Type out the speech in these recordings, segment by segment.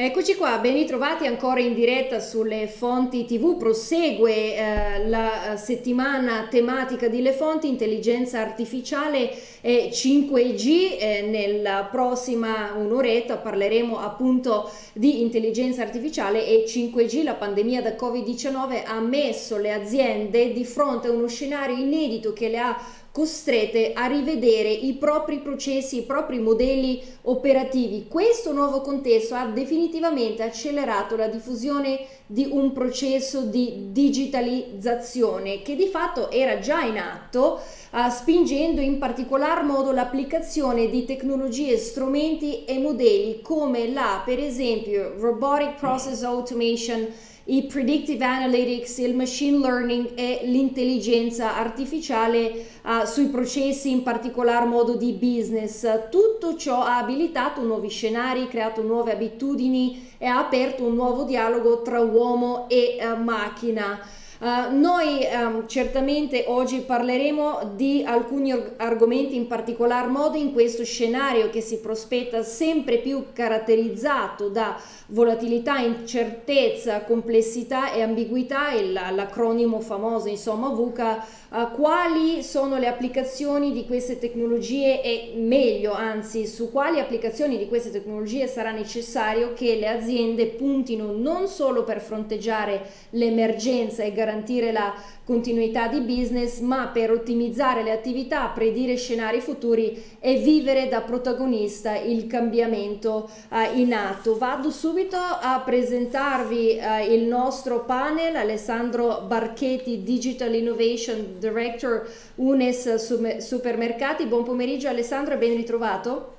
Eccoci qua, ben ritrovati ancora in diretta sulle fonti TV. Prosegue eh, la settimana tematica di Le Fonti, intelligenza artificiale e 5G. Eh, nella prossima un'oretta parleremo appunto di intelligenza artificiale e 5G. La pandemia da Covid-19 ha messo le aziende di fronte a uno scenario inedito che le ha costrette a rivedere i propri processi, i propri modelli operativi. Questo nuovo contesto ha definitivamente accelerato la diffusione di un processo di digitalizzazione che di fatto era già in atto, uh, spingendo in particolar modo l'applicazione di tecnologie, strumenti e modelli come la, per esempio, Robotic Process Automation, i predictive analytics, il machine learning e l'intelligenza artificiale uh, sui processi, in particolar modo di business. Tutto ciò ha abilitato nuovi scenari, creato nuove abitudini e ha aperto un nuovo dialogo tra uomo e uh, macchina. Uh, noi um, certamente oggi parleremo di alcuni argomenti in particolar modo in questo scenario che si prospetta sempre più caratterizzato da volatilità, incertezza, complessità e ambiguità, l'acronimo famoso insomma VUCA, uh, quali sono le applicazioni di queste tecnologie e meglio anzi su quali applicazioni di queste tecnologie sarà necessario che le aziende puntino non solo per fronteggiare l'emergenza e garantire la continuità di business, ma per ottimizzare le attività, predire scenari futuri e vivere da protagonista il cambiamento uh, in atto. Vado subito a presentarvi uh, il nostro panel, Alessandro Barchetti, Digital Innovation Director UNES Supermercati. Buon pomeriggio Alessandro e ben ritrovato.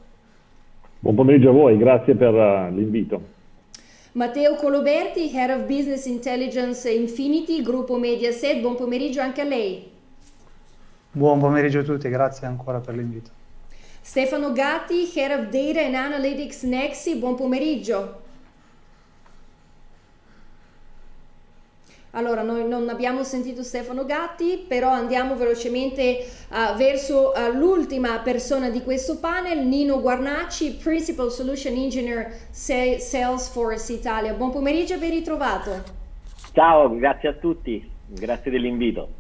Buon pomeriggio a voi, grazie per uh, l'invito. Matteo Coloberti, Head of Business Intelligence Infinity, gruppo Mediaset, buon pomeriggio anche a lei. Buon pomeriggio a tutti, grazie ancora per l'invito. Stefano Gatti, Head of Data and Analytics Nexi, buon pomeriggio. Allora, noi non abbiamo sentito Stefano Gatti, però andiamo velocemente uh, verso uh, l'ultima persona di questo panel, Nino Guarnacci, Principal Solution Engineer Salesforce Italia. Buon pomeriggio e ben ritrovato. Ciao, grazie a tutti, grazie dell'invito.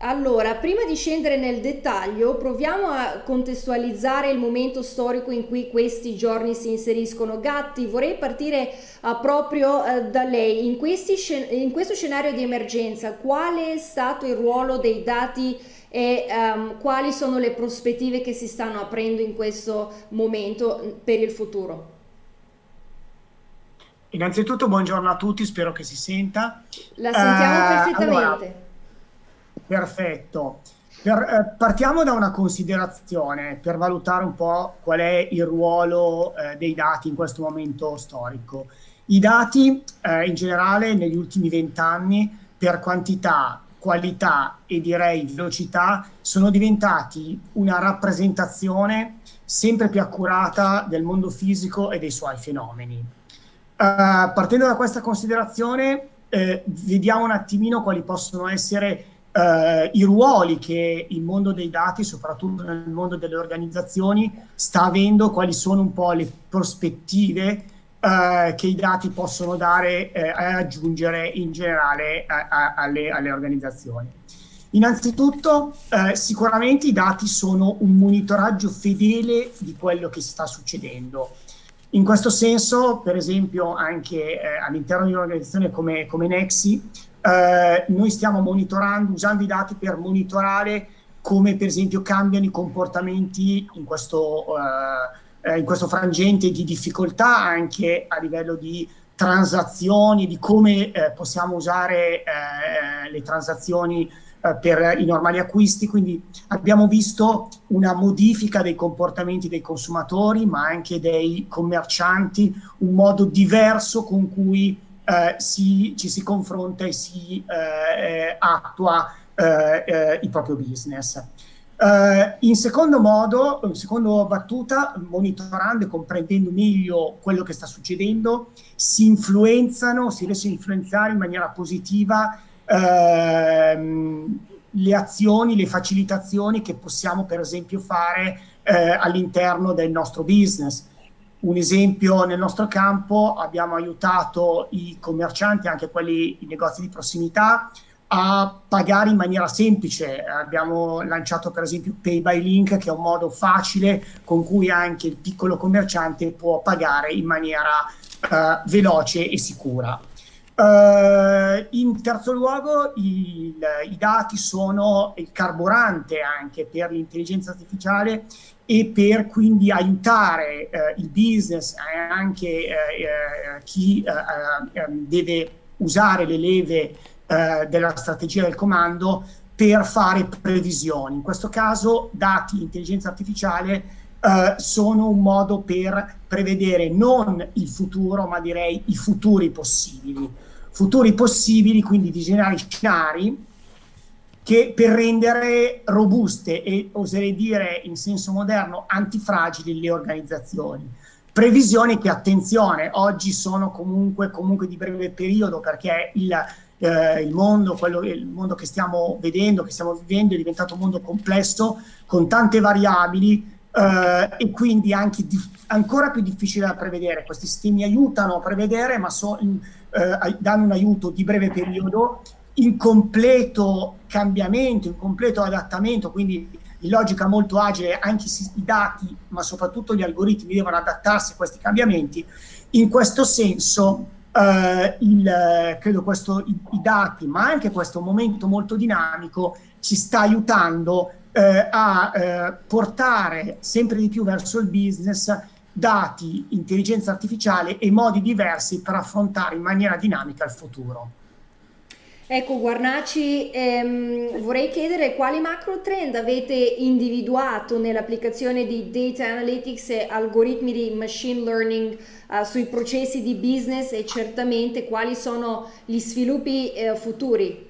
Allora, prima di scendere nel dettaglio, proviamo a contestualizzare il momento storico in cui questi giorni si inseriscono. Gatti, vorrei partire uh, proprio uh, da lei. In, scen- in, questo scenario di emergenza, qual è stato il ruolo dei dati e um, quali sono le prospettive che si stanno aprendo in questo momento per il futuro? Innanzitutto buongiorno a tutti, spero che si senta. La sentiamo uh, perfettamente. Allora, Perfetto. Per, eh, partiamo da una considerazione per valutare un po' qual è il ruolo eh, dei dati in questo momento storico. I dati eh, in generale negli ultimi vent'anni per quantità, qualità e direi velocità sono diventati una rappresentazione sempre più accurata del mondo fisico e dei suoi fenomeni. Uh, partendo da questa considerazione, eh, vediamo un attimino quali possono essere eh, i ruoli che il mondo dei dati, soprattutto nel mondo delle organizzazioni, sta avendo, quali sono un po' le prospettive eh, che i dati possono dare e eh, aggiungere in generale a, a, alle, alle, organizzazioni. Innanzitutto, eh, sicuramente i dati sono un monitoraggio fedele di quello che sta succedendo. In questo senso, per esempio, anche eh, all'interno di un'organizzazione come, come Nexi, eh, noi stiamo monitorando, usando i dati per monitorare come per esempio cambiano i comportamenti in questo, eh, eh, in questo frangente di difficoltà anche a livello di transazioni, di come eh, possiamo usare eh, le transazioni per i normali acquisti, quindi abbiamo visto una modifica dei comportamenti dei consumatori, ma anche dei commercianti, un modo diverso con cui si, ci si confronta e si eh, attua eh, eh, il proprio business. Uh, in secondo modo, in secondo battuta, monitorando e comprendendo meglio quello che sta succedendo, si influenzano, si riesce a influenzare in maniera positiva uh, le azioni, le facilitazioni che possiamo per esempio fare uh, all'interno del nostro business. Un esempio nel nostro campo, abbiamo aiutato i commercianti, anche quelli, i negozi di prossimità, a pagare in maniera semplice. Abbiamo lanciato per esempio Pay by Link, che è un modo facile con cui anche il piccolo commerciante può pagare in maniera uh, veloce e sicura. Uh, in terzo luogo, il, i dati sono il carburante anche per l'intelligenza artificiale e per quindi aiutare uh, il business e anche uh, chi ehm, deve usare le leve della strategia del comando per fare previsioni. In questo caso dati, intelligenza artificiale sono un modo per prevedere non il futuro, ma direi i futuri possibili futuri possibili, quindi disegnare scenari che per rendere robuste e oserei dire in senso moderno antifragili le organizzazioni. Previsioni che, attenzione, oggi sono comunque, comunque di breve periodo perché il, eh, il, mondo, quello, il mondo che stiamo vedendo, che stiamo vivendo è diventato un mondo complesso con tante variabili eh, e quindi anche di, ancora più difficile da prevedere. Questi sistemi aiutano a prevedere, ma so, eh, danno un aiuto di breve periodo, in completo cambiamento, in completo adattamento, quindi in logica molto agile anche i dati, ma soprattutto gli algoritmi devono adattarsi a questi cambiamenti. In questo senso, eh, il, credo questo, i, i, dati, ma anche questo momento molto dinamico, ci sta aiutando eh, a eh, portare sempre di più verso il business dati, intelligenza artificiale e modi diversi per affrontare in maniera dinamica il futuro. Ecco, Guarnaci, ehm, vorrei chiedere quali macro trend avete individuato nell'applicazione di data analytics e algoritmi di machine learning uh, sui processi di business e certamente quali sono gli sviluppi eh, futuri.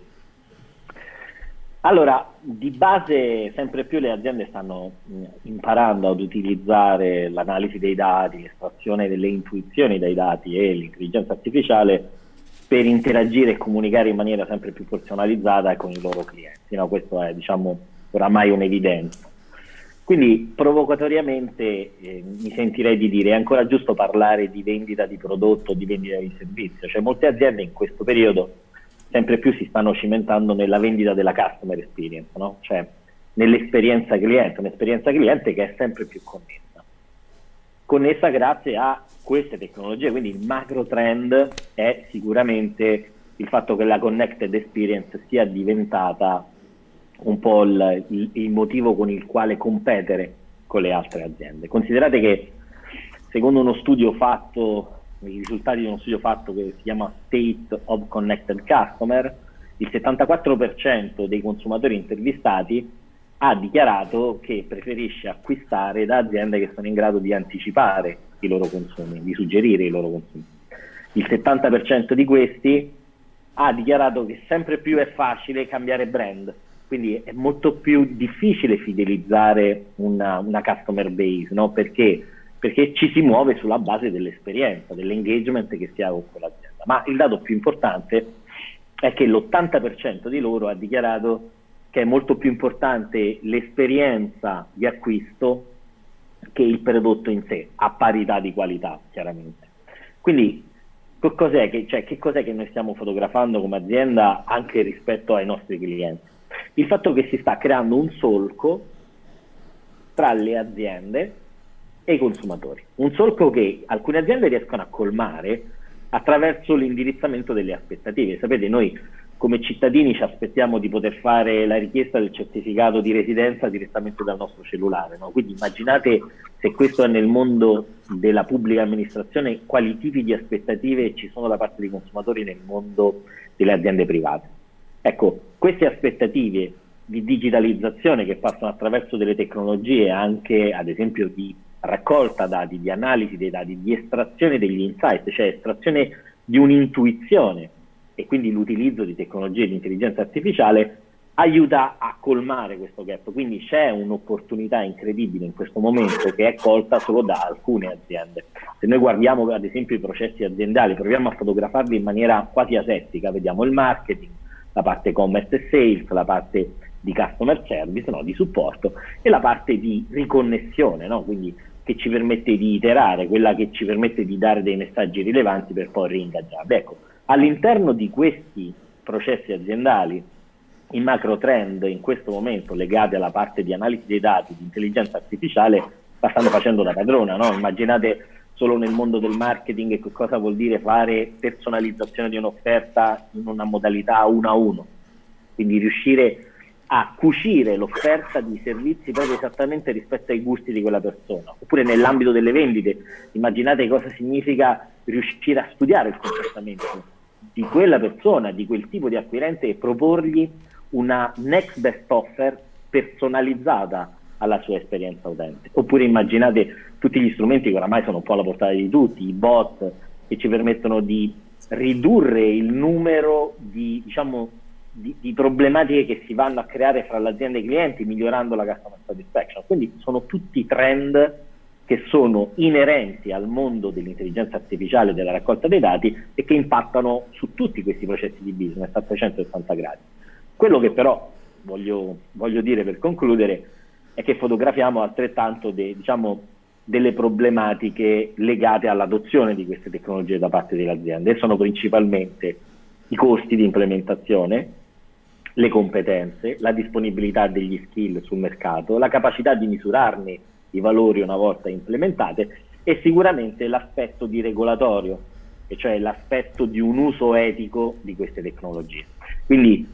Allora, di base sempre più le aziende stanno imparando ad utilizzare l'analisi dei dati, l'estrazione delle intuizioni dai dati e l'intelligenza artificiale per interagire e comunicare in maniera sempre più personalizzata con i loro clienti. No? Questo è diciamo oramai un'evidenza. Quindi provocatoriamente eh, mi sentirei di dire è ancora giusto parlare di vendita di prodotto, di vendita di servizio, cioè molte aziende in questo periodo sempre più si stanno cimentando nella vendita della customer experience, no? cioè nell'esperienza cliente, un'esperienza cliente che è sempre più connessa. Connessa grazie a queste tecnologie, quindi il macro trend è sicuramente il fatto che la connected experience sia diventata un po' il, il, il motivo con il quale competere con le altre aziende. Considerate che secondo uno studio fatto i risultati di uno studio fatto che si chiama State of Connected Customer, il 74% dei consumatori intervistati ha dichiarato che preferisce acquistare da aziende che sono in grado di anticipare i loro consumi, di suggerire i loro consumi. Il 70% di questi ha dichiarato che sempre più è facile cambiare brand, quindi è molto più difficile fidelizzare una, una customer base, no? perché perché ci si muove sulla base dell'esperienza, dell'engagement che si ha con quell'azienda. Ma il dato più importante è che l'80% di loro ha dichiarato che è molto più importante l'esperienza di acquisto che il prodotto in sé, a parità di qualità, chiaramente. Quindi, cos'è che, cioè, che cos'è che noi stiamo fotografando come azienda anche rispetto ai nostri clienti? Il fatto che si sta creando un solco tra le aziende e i consumatori. Un solco che alcune aziende riescono a colmare attraverso l'indirizzamento delle aspettative. Sapete, noi come cittadini ci aspettiamo di poter fare la richiesta del certificato di residenza direttamente dal nostro cellulare. No? Quindi immaginate se questo è nel mondo della pubblica amministrazione, quali tipi di aspettative ci sono da parte dei consumatori nel mondo delle aziende private. Ecco, queste aspettative di digitalizzazione che passano attraverso delle tecnologie anche ad esempio di raccolta dati, di analisi dei dati, di estrazione degli insight, cioè estrazione di un'intuizione e quindi l'utilizzo di tecnologie di intelligenza artificiale aiuta a colmare questo gap. Quindi c'è un'opportunità incredibile in questo momento che è colta solo da alcune aziende. Se noi guardiamo ad esempio i processi aziendali, proviamo a fotografarli in maniera quasi asettica, vediamo il marketing, la parte commerce e sales, la parte di customer service, no, di supporto e la parte di riconnessione, no? quindi che ci permette di iterare, quella che ci permette di dare dei messaggi rilevanti per poi ringaggiarli. Ecco, all'interno di questi processi aziendali, i macro trend in questo momento legati alla parte di analisi dei dati, di intelligenza artificiale, la stanno facendo da padrona. No? Immaginate solo nel mondo del marketing che cosa vuol dire fare personalizzazione di un'offerta in una modalità uno a uno. Quindi riuscire a cucire l'offerta di servizi proprio esattamente rispetto ai gusti di quella persona. Oppure nell'ambito delle vendite, immaginate cosa significa riuscire a studiare il comportamento di quella persona, di quel tipo di acquirente e proporgli una next best offer personalizzata alla sua esperienza utente. Oppure immaginate tutti gli strumenti che oramai sono un po' alla portata di tutti, i bot che ci permettono di ridurre il numero di, diciamo, di, di, problematiche che si vanno a creare fra l'azienda e i clienti migliorando la customer satisfaction. Quindi sono tutti trend che sono inerenti al mondo dell'intelligenza artificiale e della raccolta dei dati e che impattano su tutti questi processi di business a 360 gradi. Quello che però voglio, voglio dire per concludere è che fotografiamo altrettanto de, diciamo, delle problematiche legate all'adozione di queste tecnologie da parte delle aziende e sono principalmente i costi di implementazione, le competenze, la disponibilità degli skill sul mercato, la capacità di misurarne i valori una volta implementate e sicuramente l'aspetto di regolatorio, e cioè l'aspetto di un uso etico di queste tecnologie. Quindi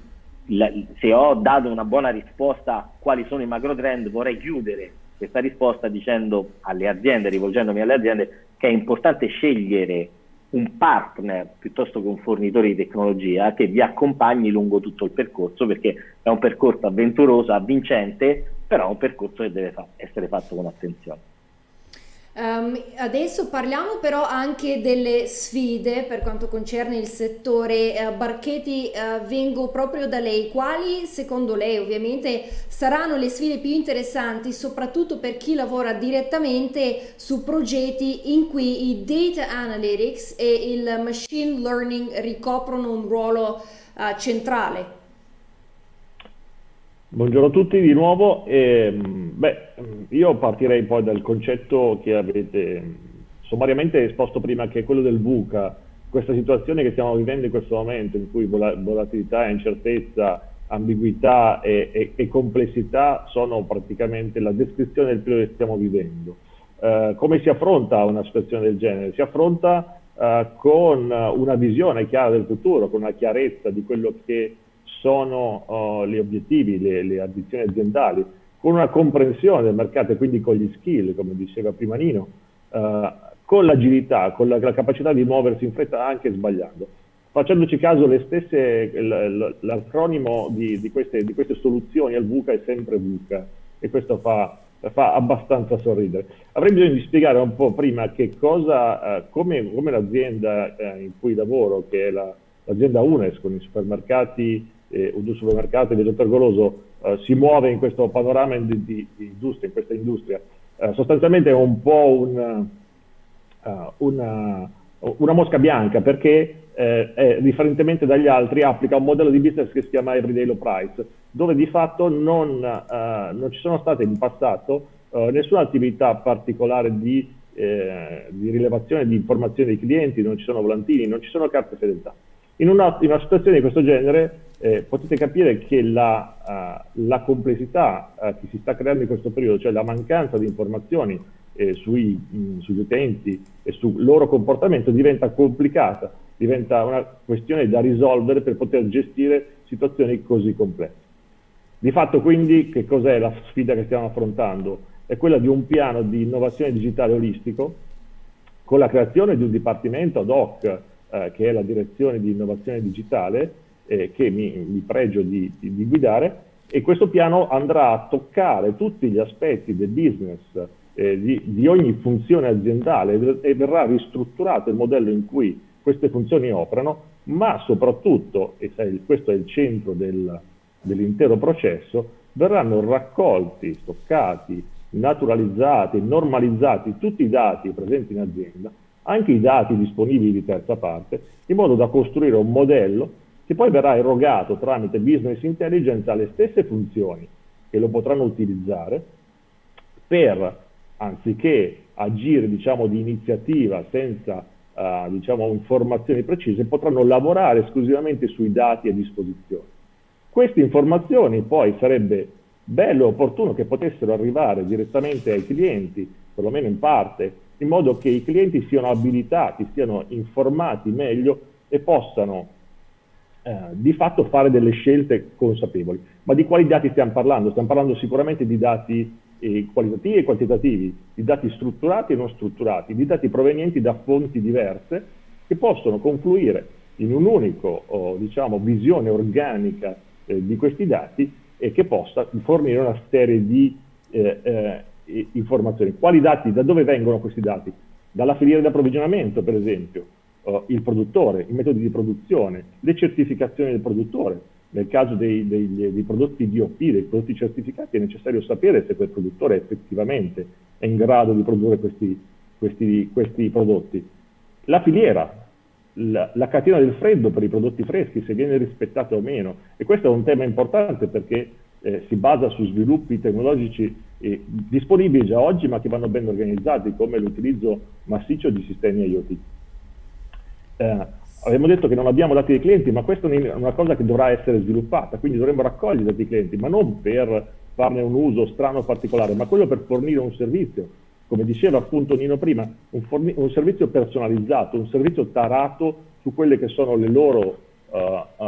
la, se ho dato una buona risposta a quali sono i macro trend, vorrei chiudere questa risposta dicendo alle aziende, rivolgendomi alle aziende, che è importante scegliere un partner piuttosto che un fornitore di tecnologia che vi accompagni lungo tutto il percorso perché è un percorso avventuroso, avvincente, però è un percorso che deve fa- essere fatto con attenzione. Um, adesso parliamo però anche delle sfide per quanto concerne il settore. Uh, Barchetti, uh, vengo proprio da lei. Quali secondo lei ovviamente saranno le sfide più interessanti, soprattutto per chi lavora direttamente su progetti in cui i data analytics e il machine learning ricoprono un ruolo uh, centrale? Buongiorno a tutti di nuovo. E, beh, io partirei poi dal concetto che avete sommariamente esposto prima, che è quello del VUCA, questa situazione che stiamo vivendo in questo momento, in cui volatilità, incertezza, ambiguità e, e, e complessità sono praticamente la descrizione del periodo che stiamo vivendo. Uh, come si affronta una situazione del genere? Si affronta uh, con una visione chiara del futuro, con una chiarezza di quello che sono uh, gli obiettivi, le, le ambizioni aziendali, con una comprensione del mercato e quindi con gli skill, come diceva prima Nino, uh, con l'agilità, con la, la, capacità di muoversi in fretta anche sbagliando. Facendoci caso, stesse, l'acronimo di, di, queste, di, queste, soluzioni al VUCA è sempre VUCA e questo fa, fa abbastanza sorridere. Avrei bisogno di spiegare un po' prima che cosa, uh, come, come l'azienda uh, in cui lavoro, che è la, l'azienda UNES con i supermercati eh, un supermercato il dottor Goloso eh, si muove in questo panorama di, di, di industria, in questa industria. Eh, sostanzialmente è un po' un, uh, una, una, mosca bianca perché eh, differentemente dagli altri applica un modello di business che si chiama Everyday Low Price, dove di fatto non, uh, non ci sono state in passato uh, nessuna attività particolare di, di rilevazione di informazioni dei clienti, non ci sono volantini, non ci sono carte fedeltà. In una, in una situazione di questo genere eh, potete capire che la, uh, la complessità uh, che si sta creando in questo periodo, cioè la mancanza di informazioni eh, sui, mh, sugli utenti e sul loro comportamento diventa complicata, diventa una questione da risolvere per poter gestire situazioni così complesse. Di fatto quindi che cos'è la sfida che stiamo affrontando? È quella di un piano di innovazione digitale olistico con la creazione di un dipartimento ad hoc eh, che è la direzione di innovazione digitale eh, che mi, mi pregio di, di, di, guidare e questo piano andrà a toccare tutti gli aspetti del business eh, di, di, ogni funzione aziendale e verrà ristrutturato il modello in cui queste funzioni operano, ma soprattutto, e questo è il centro del, dell'intero processo, verranno raccolti, stoccati, naturalizzati, normalizzati tutti i dati presenti in azienda, anche i dati disponibili di terza parte, in modo da costruire un modello che poi verrà erogato tramite business intelligence alle stesse funzioni che lo potranno utilizzare per, anziché agire diciamo, di iniziativa senza uh, diciamo, informazioni precise, potranno lavorare esclusivamente sui dati a disposizione. Queste informazioni poi sarebbe bello e opportuno che potessero arrivare direttamente ai clienti, perlomeno in parte, in modo che i clienti siano abilitati, siano informati meglio e possano eh, di fatto fare delle scelte consapevoli. Ma di quali dati stiamo parlando? Stiamo parlando sicuramente di dati eh, qualitativi e quantitativi, di dati strutturati e non strutturati, di dati provenienti da fonti diverse che possono confluire in un'unica oh, diciamo, visione organica eh, di questi dati e che possa fornire una serie di eh, eh, informazioni. Quali dati, da dove vengono questi dati? Dalla filiera di approvvigionamento, per esempio, uh, il produttore, i metodi di produzione, le certificazioni del produttore. Nel caso dei, dei, dei prodotti DOP, dei prodotti certificati, è necessario sapere se quel produttore effettivamente è in grado di produrre questi, questi, questi prodotti. La filiera, la, la, catena del freddo per i prodotti freschi, se viene rispettata o meno. E questo è un tema importante perché eh, si basa su sviluppi tecnologici eh, disponibili già oggi ma che vanno ben organizzati, come l'utilizzo massiccio di sistemi IoT. Eh, abbiamo detto che non abbiamo dati dei clienti, ma questa è una cosa che dovrà essere sviluppata, quindi dovremmo raccogliere dati dei clienti, ma non per farne un uso strano o particolare, ma quello per fornire un servizio, come diceva appunto Nino prima, un, un servizio personalizzato, un servizio tarato su quelle che sono le loro, uh, uh,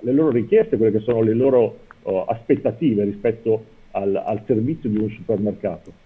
le loro richieste, quelle che sono le loro uh, aspettative rispetto al, al, servizio di un supermercato.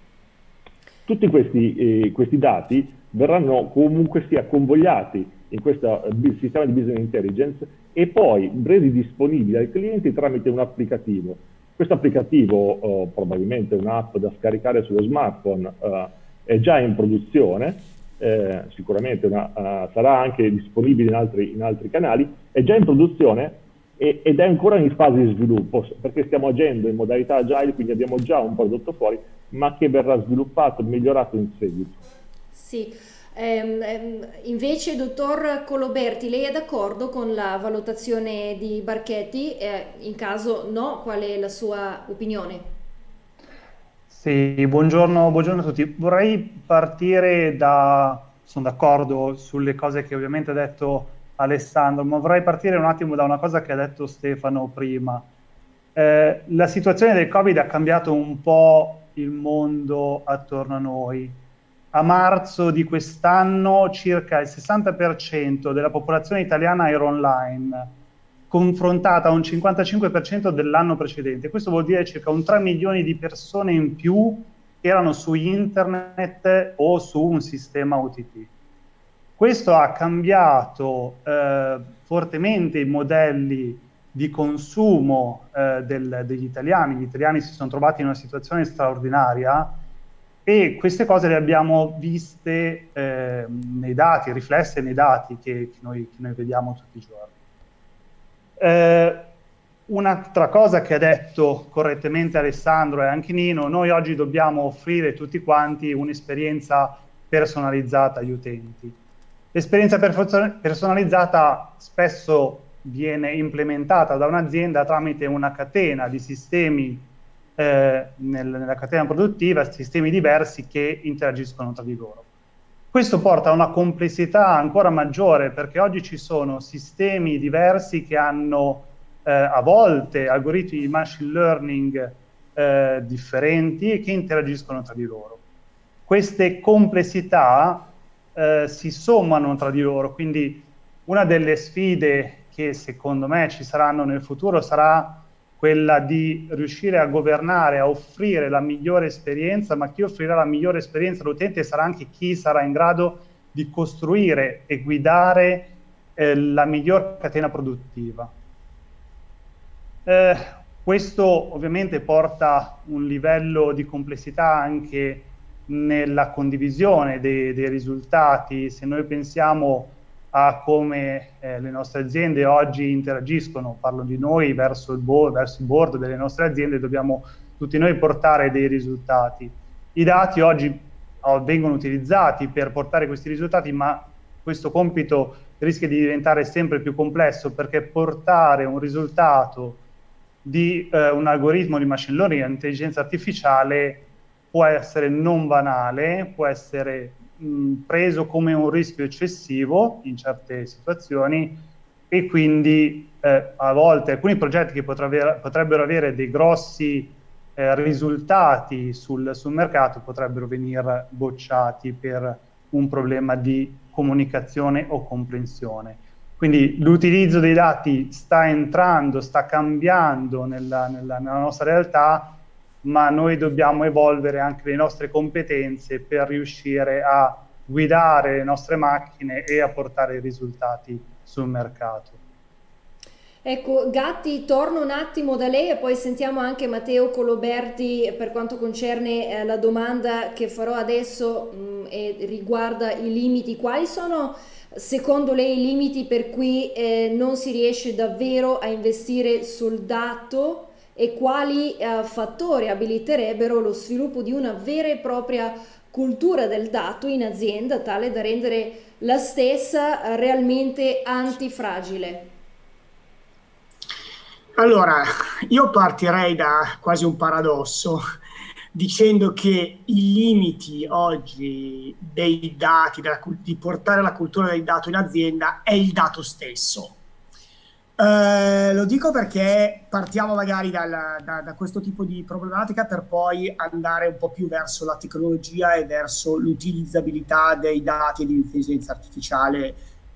Tutti questi, eh, questi dati verranno comunque sia convogliati in questo eh, sistema di business intelligence e poi resi disponibili ai clienti tramite un applicativo. Questo applicativo, eh, probabilmente un'app da scaricare sullo smartphone, eh, è già in produzione, eh, sicuramente una, uh, sarà anche disponibile in altri, in altri, canali, è già in produzione e, ed è ancora in fase di sviluppo, perché stiamo agendo in modalità agile, quindi abbiamo già un prodotto fuori, ma che verrà sviluppato e migliorato in seguito. Sì. Ehm, ehm, invece, dottor Coloberti, lei è d'accordo con la valutazione di Barchetti? Eh, in caso no, qual è la sua opinione? Sì, buongiorno, buongiorno a tutti. Vorrei partire da, sono d'accordo sulle cose che ovviamente ha detto Alessandro, ma vorrei partire un attimo da una cosa che ha detto Stefano prima. Eh, la situazione del Covid ha cambiato un po' il mondo attorno a noi a marzo di quest'anno circa il 60% della popolazione italiana era online, confrontata a un 55% dell'anno precedente. Questo vuol dire circa un 3 milioni di persone in più erano su internet o su un sistema OTT. Questo ha cambiato eh, fortemente i modelli di consumo eh, del, degli italiani. Gli italiani si sono trovati in una situazione straordinaria e queste cose le abbiamo viste eh, nei dati, riflesse nei dati che, che, noi, che noi, vediamo tutti i giorni. Eh, un'altra cosa che ha detto correttamente Alessandro e anche Nino, noi oggi dobbiamo offrire tutti quanti un'esperienza personalizzata agli utenti. L'esperienza personalizzata spesso viene implementata da un'azienda tramite una catena di sistemi eh, nel, nella catena produttiva sistemi diversi che interagiscono tra di loro. Questo porta a una complessità ancora maggiore perché oggi ci sono sistemi diversi che hanno eh, a volte algoritmi di machine learning eh, differenti e che interagiscono tra di loro. Queste complessità eh, si sommano tra di loro, quindi una delle sfide che secondo me ci saranno nel futuro sarà quella di riuscire a governare, a offrire la migliore esperienza, ma chi offrirà la migliore esperienza all'utente sarà anche chi sarà in grado di costruire e guidare eh, la miglior catena produttiva. Eh, questo ovviamente porta un livello di complessità anche nella condivisione dei, dei risultati. Se noi pensiamo a come eh, le nostre aziende oggi interagiscono, parlo di noi verso il, board, verso il board delle nostre aziende, dobbiamo tutti noi portare dei risultati. I dati oggi oh, vengono utilizzati per portare questi risultati, ma questo compito rischia di diventare sempre più complesso perché portare un risultato di eh, un algoritmo di machine learning, intelligenza artificiale, può essere non banale, può essere mh, preso come un rischio eccessivo in certe situazioni e quindi eh, a volte alcuni progetti che potrebbero avere dei grossi eh, risultati sul, sul mercato potrebbero venire bocciati per un problema di comunicazione o comprensione. Quindi l'utilizzo dei dati sta entrando, sta cambiando nella, nella, nella, nostra realtà, ma noi dobbiamo evolvere anche le nostre competenze per riuscire a guidare le nostre macchine e a portare i risultati sul mercato. Ecco, Gatti, torno un attimo da lei e poi sentiamo anche Matteo Coloberti per quanto concerne eh, la domanda che farò adesso mh, mm, e riguarda i limiti. Quali sono secondo lei i limiti per cui eh, non si riesce davvero a investire sul dato e quali eh, fattori abiliterebbero lo sviluppo di una vera e propria cultura del dato in azienda tale da rendere la stessa realmente antifragile? Allora, io partirei da quasi un paradosso dicendo che i limiti oggi dei dati, della, di portare la cultura del dato in azienda è il dato stesso. Eh, lo dico perché partiamo magari dal, da, da, questo tipo di problematica per poi andare un po' più verso la tecnologia e verso l'utilizzabilità dei dati e di intelligenza artificiale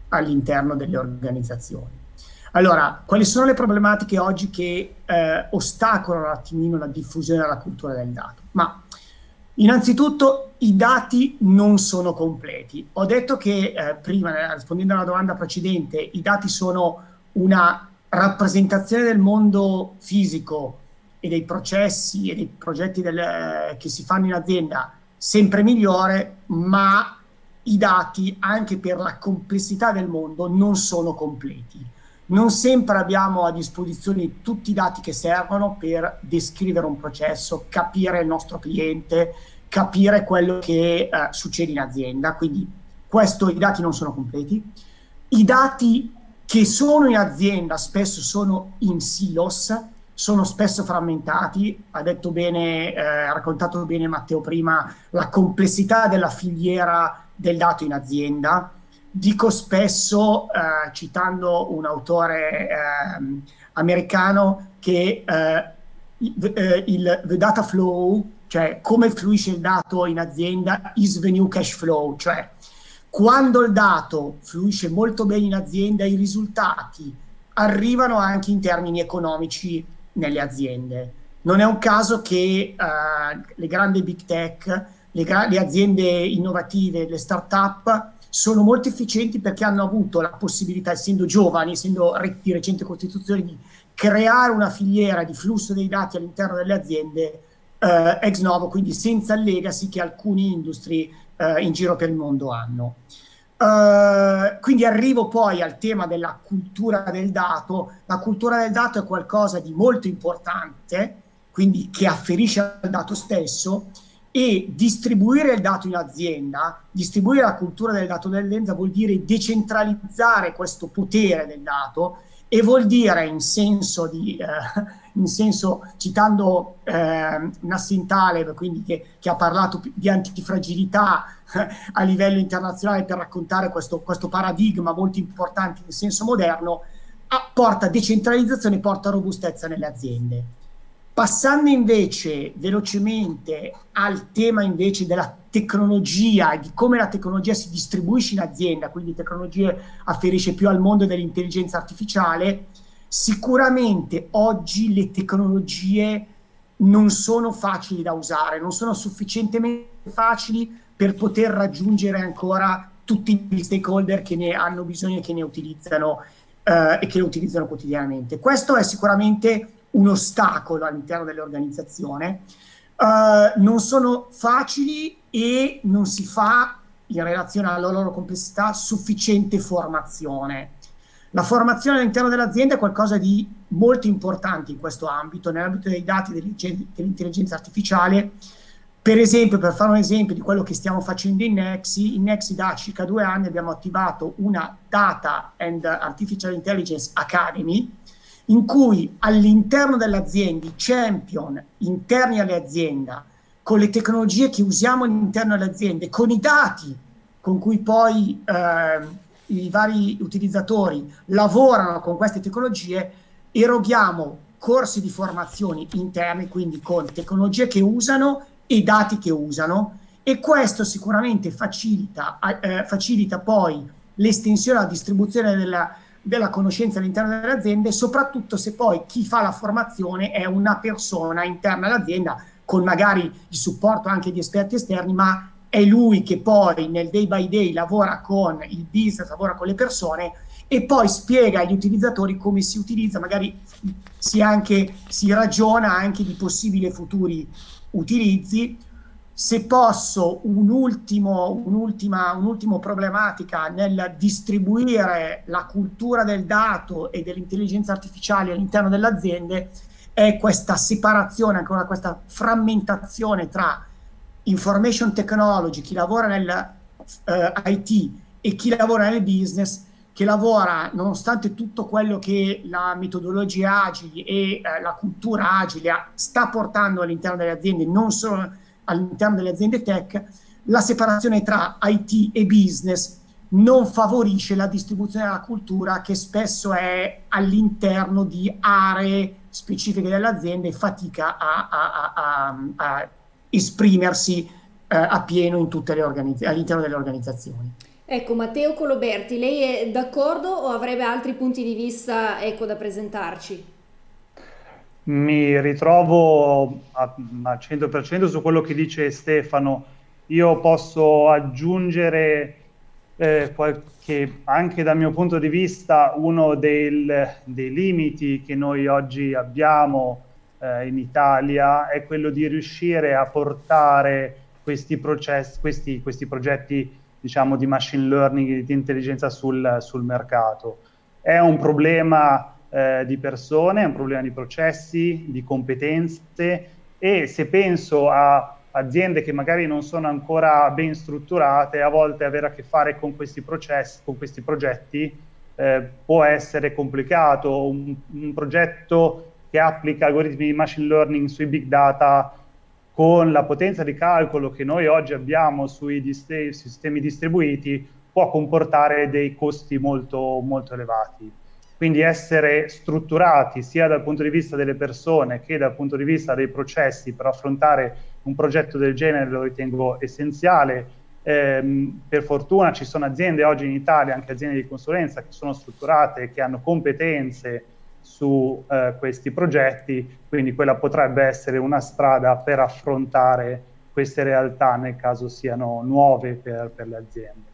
all'interno delle organizzazioni. Allora, quali sono le problematiche oggi che eh, ostacolano un attimino la diffusione della cultura del dato? Ma innanzitutto i dati non sono completi. Ho detto che eh, prima, rispondendo alla domanda precedente, i dati sono una rappresentazione del mondo fisico e dei processi e dei progetti del, eh, che si fanno in azienda sempre migliore, ma i dati, anche per la complessità del mondo, non sono completi non sempre abbiamo a disposizione tutti i dati che servono per descrivere un processo, capire il nostro cliente, capire quello che eh, succede in azienda. Quindi questo, i dati non sono completi. I dati che sono in azienda spesso sono in silos, sono spesso frammentati. Ha detto bene, eh, ha raccontato bene Matteo prima la complessità della filiera del dato in azienda dico spesso, eh, citando un autore eh, americano, che eh, eh, il the data flow, cioè come fluisce il dato in azienda, is the new cash flow, cioè quando il dato fluisce molto bene in azienda, i risultati arrivano anche in termini economici nelle aziende. Non è un caso che uh, le grandi big tech, le, gra- le aziende innovative, le start-up sono molto efficienti perché hanno avuto la possibilità, essendo giovani, essendo di recente costituzione, di creare una filiera di flusso dei dati all'interno delle aziende eh, ex novo, quindi senza legacy che alcuni industrie eh, in giro per il mondo hanno. Uh, quindi arrivo poi al tema della cultura del dato. La cultura del dato è qualcosa di molto importante, quindi che afferisce al dato stesso e distribuire il dato in azienda, distribuire la cultura del dato nell'azienda vuol dire decentralizzare questo potere del dato e vuol dire in senso di, eh, in senso, citando eh, Nassim Taleb, quindi che, che, ha parlato di antifragilità eh, a livello internazionale per raccontare questo, questo paradigma molto importante in senso moderno, ah, porta decentralizzazione, porta robustezza nelle aziende. Passando invece velocemente al tema invece della tecnologia e di come la tecnologia si distribuisce in azienda, quindi tecnologie afferisce più al mondo dell'intelligenza artificiale, sicuramente oggi le tecnologie non sono facili da usare, non sono sufficientemente facili per poter raggiungere ancora tutti gli stakeholder che ne hanno bisogno e che ne utilizzano eh, e che le utilizzano quotidianamente. Questo è sicuramente un ostacolo all'interno dell'organizzazione, uh, non sono facili e non si fa in relazione alla loro complessità sufficiente formazione. La formazione all'interno dell'azienda è qualcosa di molto importante in questo ambito, nell'ambito dei dati dell'intelligenza artificiale. Per esempio, per fare un esempio di quello che stiamo facendo in Nexi, in Nexi da circa due anni abbiamo attivato una Data and Artificial Intelligence Academy, in cui all'interno delle aziende i champion interni alle aziende con le tecnologie che usiamo all'interno delle aziende, con i dati con cui poi eh, i vari utilizzatori lavorano con queste tecnologie, eroghiamo corsi di formazione interni, quindi con tecnologie che usano e dati che usano, e questo sicuramente facilita, eh, facilita poi l'estensione e la distribuzione della, della conoscenza all'interno delle aziende, soprattutto se poi chi fa la formazione è una persona interna all'azienda con magari il supporto anche di esperti esterni, ma è lui che poi nel day by day lavora con il business, lavora con le persone e poi spiega agli utilizzatori come si utilizza, magari si, anche, si ragiona anche di possibili futuri utilizzi. Se posso, un ultimo, un'ultima, un'ultima problematica nel distribuire la cultura del dato e dell'intelligenza artificiale all'interno delle aziende è questa separazione, ancora questa frammentazione tra information technology, chi lavora nel uh, eh, IT e chi lavora nel business, che lavora nonostante tutto quello che la metodologia agili e uh, la cultura agile sta portando all'interno delle aziende, non solo all'interno delle aziende tech, la separazione tra IT e business non favorisce la distribuzione della cultura che spesso è all'interno di aree specifiche dell'azienda e fatica a, a, a, a esprimersi eh, a pieno all'interno delle organizzazioni. Ecco, Matteo Coloberti, lei è d'accordo o avrebbe altri punti di vista ecco, da presentarci? Mi ritrovo al 100% su quello che dice Stefano. Io posso aggiungere eh, qualche, anche dal mio punto di vista, uno del, dei limiti che noi oggi abbiamo eh, in Italia è quello di riuscire a portare questi, processi, questi, questi progetti diciamo, di machine learning di intelligenza sul, sul mercato. È un problema eh, di persone, è un problema di processi, di competenze e se penso a aziende che magari non sono ancora ben strutturate, a volte avere a che fare con questi processi, con questi progetti eh, può essere complicato. Un, un, progetto che applica algoritmi di machine learning sui big data con la potenza di calcolo che noi oggi abbiamo sui dist- sistemi distribuiti può comportare dei costi molto, molto elevati. Quindi essere strutturati sia dal punto di vista delle persone che dal punto di vista dei processi per affrontare un progetto del genere lo ritengo essenziale. Eh, per fortuna ci sono aziende oggi in Italia, anche aziende di consulenza, che sono strutturate, che hanno competenze su eh, questi progetti, quindi quella potrebbe essere una strada per affrontare queste realtà nel caso siano nuove per, per le aziende.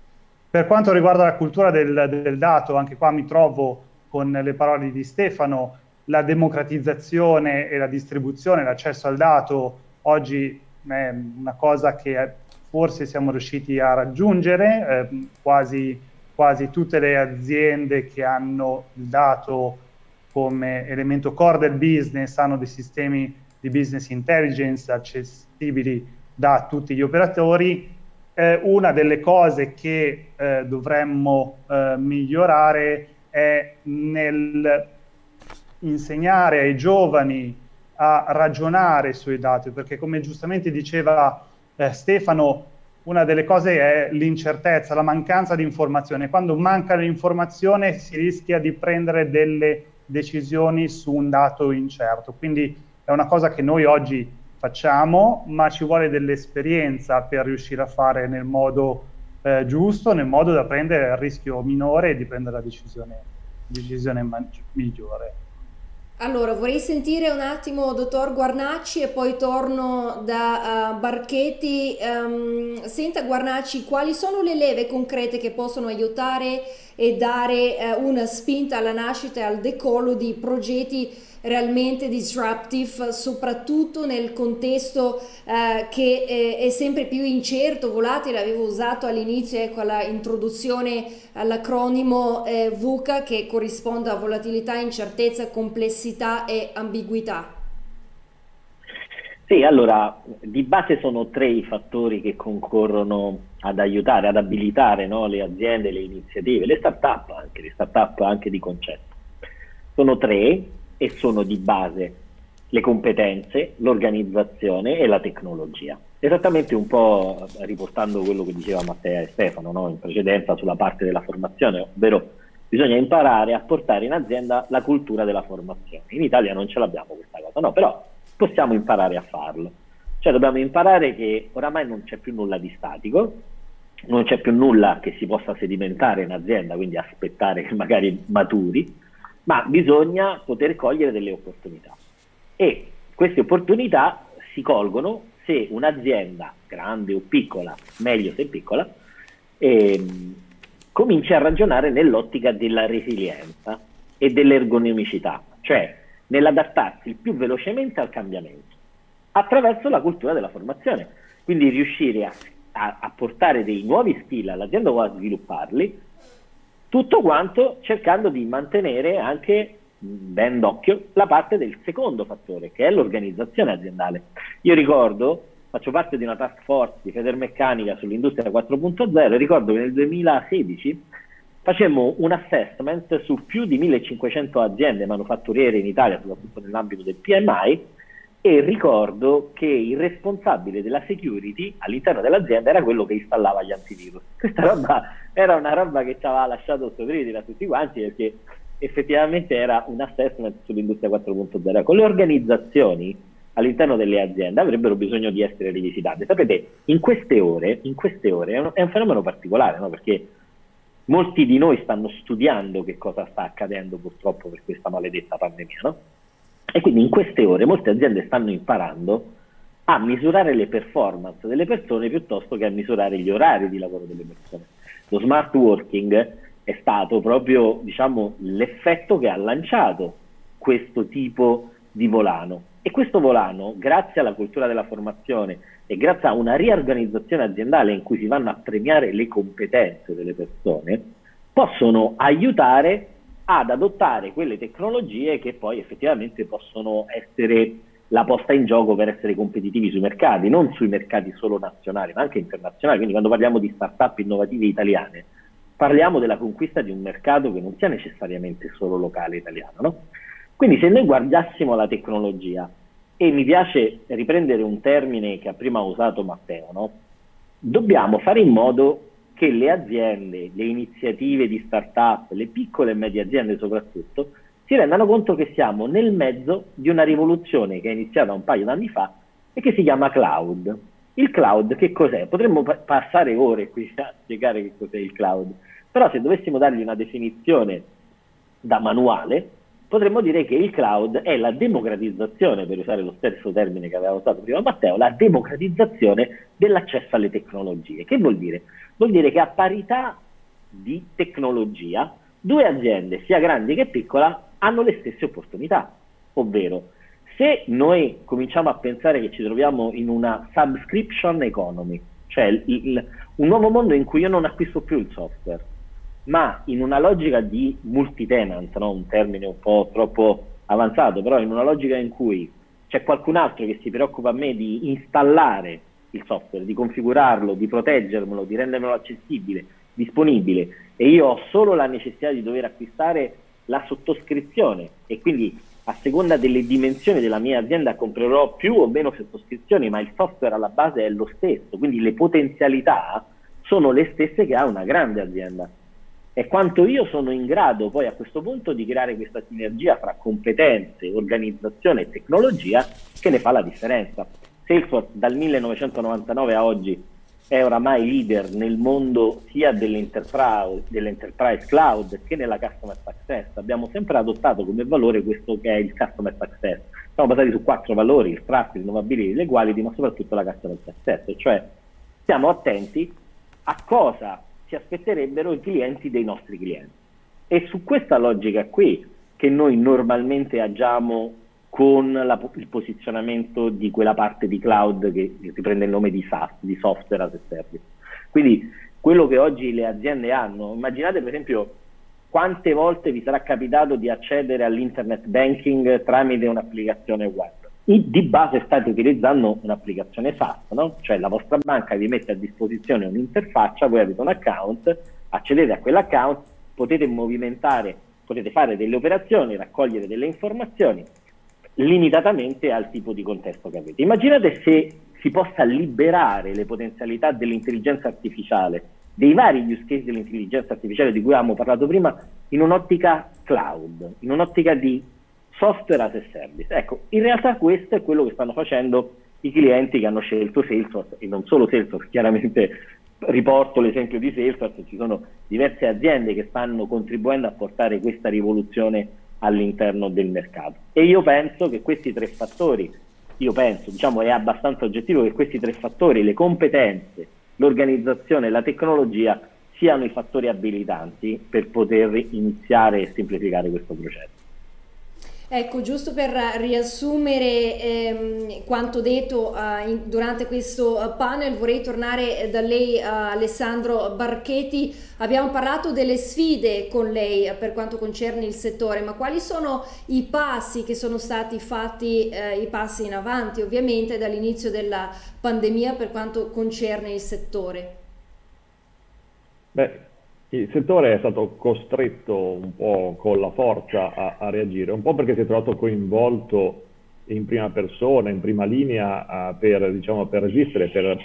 Per quanto riguarda la cultura del, del dato, anche qua mi trovo con le parole di Stefano, la democratizzazione e la distribuzione, l'accesso al dato oggi è una cosa che forse siamo riusciti a raggiungere, eh, quasi, quasi tutte le aziende che hanno il dato come elemento core del business hanno dei sistemi di business intelligence accessibili da tutti gli operatori. Eh, una delle cose che eh, dovremmo eh, migliorare è nel insegnare ai giovani a ragionare sui dati, perché come giustamente diceva eh, Stefano, una delle cose è l'incertezza, la mancanza di informazione. Quando manca l'informazione si rischia di prendere delle decisioni su un dato incerto. Quindi è una cosa che noi oggi facciamo, ma ci vuole dell'esperienza per riuscire a fare nel modo eh, giusto, nel modo da prendere il rischio minore e di prendere la decisione, decisione migliore. Allora, vorrei sentire un attimo dottor Guarnacci e poi torno da uh, Barchetti. Um, senta Guarnacci, quali sono le leve concrete che possono aiutare e dare uh, una spinta alla nascita e al decollo di progetti realmente disruptive, soprattutto nel contesto eh, che è, è, sempre più incerto, volatile, avevo usato all'inizio ecco, la introduzione all'acronimo eh, VUCA che corrisponde a volatilità, incertezza, complessità e ambiguità. Sì, allora di base sono tre i fattori che concorrono ad aiutare, ad abilitare no, le aziende, le iniziative, le start-up anche, le start-up anche di concetto. Sono tre, e sono di base le competenze, l'organizzazione e la tecnologia. Esattamente un po' riportando quello che diceva Matteo e Stefano no? in precedenza sulla parte della formazione, ovvero bisogna imparare a portare in azienda la cultura della formazione. In Italia non ce l'abbiamo questa cosa, no, però possiamo imparare a farlo. Cioè dobbiamo imparare che oramai non c'è più nulla di statico, non c'è più nulla che si possa sedimentare in azienda, quindi aspettare che magari maturi, ma bisogna poter cogliere delle opportunità. E queste opportunità si colgono se un'azienda, grande o piccola, meglio se piccola, ehm, comincia a ragionare nell'ottica della resilienza e dell'ergonomicità, cioè nell'adattarsi il più velocemente al cambiamento, attraverso la cultura della formazione. Quindi riuscire a a, a portare dei nuovi skill all'azienda o a svilupparli, tutto quanto cercando di mantenere anche ben d'occhio la parte del secondo fattore, che è l'organizzazione aziendale. Io ricordo, faccio parte di una task force di Federmeccanica sull'industria 4.0 e ricordo che nel 2016 facemmo un assessment su più di 1500 aziende manufatturiere in Italia, soprattutto nell'ambito del PMI, e ricordo che il responsabile della security all'interno dell'azienda era quello che installava gli antivirus. Questa roba era una roba che ci aveva lasciato sorridere a tutti quanti perché effettivamente era un assessment sull'industria 4.0. Con le organizzazioni all'interno delle aziende avrebbero bisogno di essere rivisitate. Sapete, in queste ore, in queste ore è, un, è un fenomeno particolare, no? perché molti di noi stanno studiando che cosa sta accadendo purtroppo per questa maledetta pandemia, no? E quindi in queste ore molte aziende stanno imparando a misurare le performance delle persone piuttosto che a misurare gli orari di lavoro delle persone. Lo smart working è stato proprio diciamo, l'effetto che ha lanciato questo tipo di volano. E questo volano, grazie alla cultura della formazione e grazie a una riorganizzazione aziendale in cui si vanno a premiare le competenze delle persone, possono aiutare ad adottare quelle tecnologie che poi effettivamente possono essere la posta in gioco per essere competitivi sui mercati, non sui mercati solo nazionali, ma anche internazionali. Quindi quando parliamo di start-up innovative italiane, parliamo della conquista di un mercato che non sia necessariamente solo locale italiano. No? Quindi se noi guardassimo la tecnologia, e mi piace riprendere un termine che ha prima usato Matteo, no? dobbiamo fare in modo che le aziende, le iniziative di start-up, le piccole e medie aziende soprattutto, si rendano conto che siamo nel mezzo di una rivoluzione che è iniziata un paio d'anni fa e che si chiama cloud. Il cloud che cos'è? Potremmo pa- passare ore qui a spiegare che cos'è il cloud, però se dovessimo dargli una definizione da manuale, potremmo dire che il cloud è la democratizzazione, per usare lo stesso termine che aveva usato prima Matteo, la democratizzazione dell'accesso alle tecnologie. Che vuol dire? Vuol dire che a parità di tecnologia due aziende, sia grandi che piccola, hanno le stesse opportunità. Ovvero, se noi cominciamo a pensare che ci troviamo in una subscription economy, cioè il, il, un nuovo mondo in cui io non acquisto più il software, ma in una logica di multi-tenant, no? un termine un po' troppo avanzato, però in una logica in cui c'è qualcun altro che si preoccupa a me di installare il software, di configurarlo, di proteggermelo, di rendermelo accessibile, disponibile e io ho solo la necessità di dover acquistare la sottoscrizione e quindi a seconda delle dimensioni della mia azienda comprerò più o meno sottoscrizioni, ma il software alla base è lo stesso, quindi le potenzialità sono le stesse che ha una grande azienda. E quanto io sono in grado poi a questo punto di creare questa sinergia fra competenze, organizzazione e tecnologia che ne fa la differenza. Salesforce dal 1999 a oggi è oramai leader nel mondo sia dell'enterprise, dell'enterprise cloud che nella customer success. Abbiamo sempre adottato come valore questo che è il customer success. Siamo basati su quattro valori, il trust, il innovability, le quality, ma soprattutto la customer success, cioè stiamo attenti a cosa si aspetterebbero i clienti dei nostri clienti. E su questa logica qui che noi normalmente agiamo con la, il posizionamento di quella parte di cloud che riprende il nome di SaaS, di software as a service. Quindi quello che oggi le aziende hanno, immaginate per esempio quante volte vi sarà capitato di accedere all'internet banking tramite un'applicazione web. Di base state utilizzando un'applicazione SaaS, no? cioè la vostra banca vi mette a disposizione un'interfaccia, voi avete un account, accedete a quell'account, potete movimentare, potete fare delle operazioni, raccogliere delle informazioni, limitatamente al tipo di contesto che avete. Immaginate se si possa liberare le potenzialità dell'intelligenza artificiale, dei vari use case dell'intelligenza artificiale di cui avevamo parlato prima, in un'ottica cloud, in un'ottica di software as a service. Ecco, in realtà questo è quello che stanno facendo i clienti che hanno scelto Salesforce e non solo Salesforce, chiaramente riporto l'esempio di Salesforce, ci sono diverse aziende che stanno contribuendo a portare questa rivoluzione all'interno del mercato. E io penso che questi tre fattori, io penso, diciamo, è abbastanza oggettivo che questi tre fattori, le competenze, l'organizzazione e la tecnologia, siano i fattori abilitanti per poter iniziare e semplificare questo processo. Ecco, giusto per riassumere ehm, quanto detto uh, in, durante questo uh, panel, vorrei tornare da lei, uh, Alessandro Barchetti. Abbiamo parlato delle sfide con lei per quanto concerne il settore, ma quali sono i passi che sono stati fatti, eh, i passi in avanti ovviamente dall'inizio della pandemia per quanto concerne il settore? Beh, il settore è stato costretto un po' con la forza a, a reagire, un po' perché si è trovato coinvolto in prima persona, in prima linea per, diciamo, per resistere, per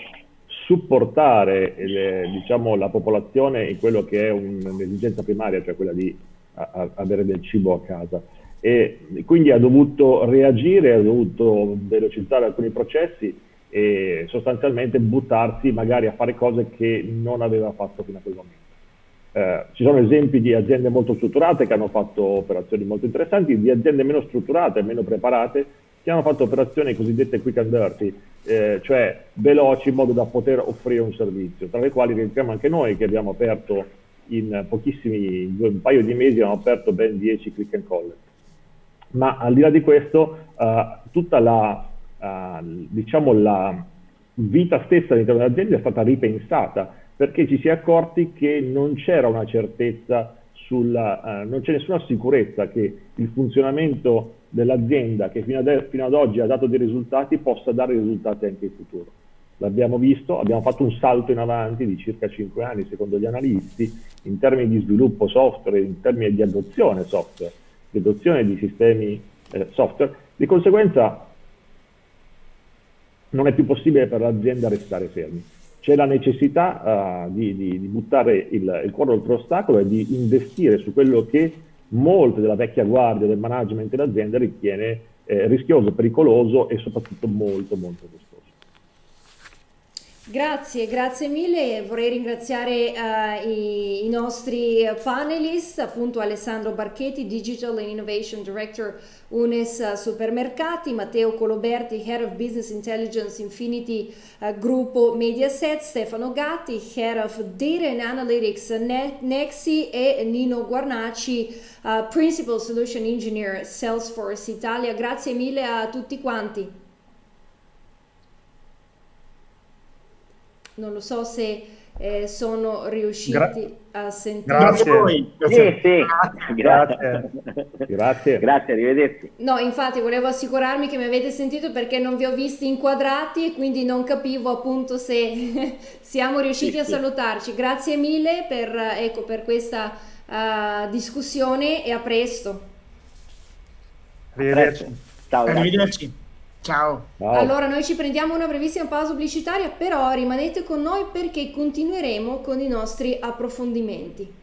supportare le, diciamo, la popolazione in quello che è un'esigenza primaria, cioè quella di a, a avere del cibo a casa. E quindi ha dovuto reagire, ha dovuto velocizzare alcuni processi e sostanzialmente buttarsi magari a fare cose che non aveva fatto fino a quel momento. Eh, ci sono esempi di aziende molto strutturate che hanno fatto operazioni molto interessanti, di aziende meno strutturate, meno preparate, che hanno fatto operazioni cosiddette quick and dirty, eh, cioè veloci in modo da poter offrire un servizio, tra le quali rientriamo anche noi che abbiamo aperto in pochissimi, in un paio di mesi abbiamo aperto ben 10 click and collect. Ma al di là di questo, uh, tutta la, uh, diciamo la vita stessa all'interno dell'azienda è stata ripensata perché ci si è accorti che non c'era una certezza sulla, uh, non c'è nessuna sicurezza che il funzionamento dell'azienda che fino ad, fino ad, oggi ha dato dei risultati possa dare risultati anche in futuro. L'abbiamo visto, abbiamo fatto un salto in avanti di circa 5 anni secondo gli analisti in termini di sviluppo software, in termini di adozione software, di adozione di sistemi eh, software, di conseguenza non è più possibile per l'azienda restare fermi c'è la necessità uh, di, di, di, buttare il, il cuore oltre l'ostacolo e di investire su quello che molte della vecchia guardia del management dell'azienda ritiene eh, rischioso, pericoloso e soprattutto molto molto costoso. Grazie, grazie mille. Vorrei ringraziare uh, i, i, nostri panelist, appunto Alessandro Barchetti, Digital and Innovation Director UNES Supermercati, Matteo Coloberti, Head of Business Intelligence Infinity uh, Gruppo Mediaset, Stefano Gatti, Head of Data and Analytics ne- Nexi e Nino Guarnaci, uh, Principal Solution Engineer Salesforce Italia. Grazie mille a tutti quanti. Non lo so se eh, sono riusciti Gra- a sentire. Grazie. Grazie. Sì, sì. Grazie. Grazie. Grazie, arrivederci. No, infatti volevo assicurarmi che mi avete sentito perché non vi ho visti inquadrati e quindi non capivo appunto se siamo riusciti sì, a sì. salutarci. Grazie mille per, ecco, per questa uh, discussione e a presto. Arrivederci. Ciao. Arrivederci. Ciao. Ciao. Allora noi ci prendiamo una brevissima pausa pubblicitaria, però rimanete con noi perché continueremo con i nostri approfondimenti.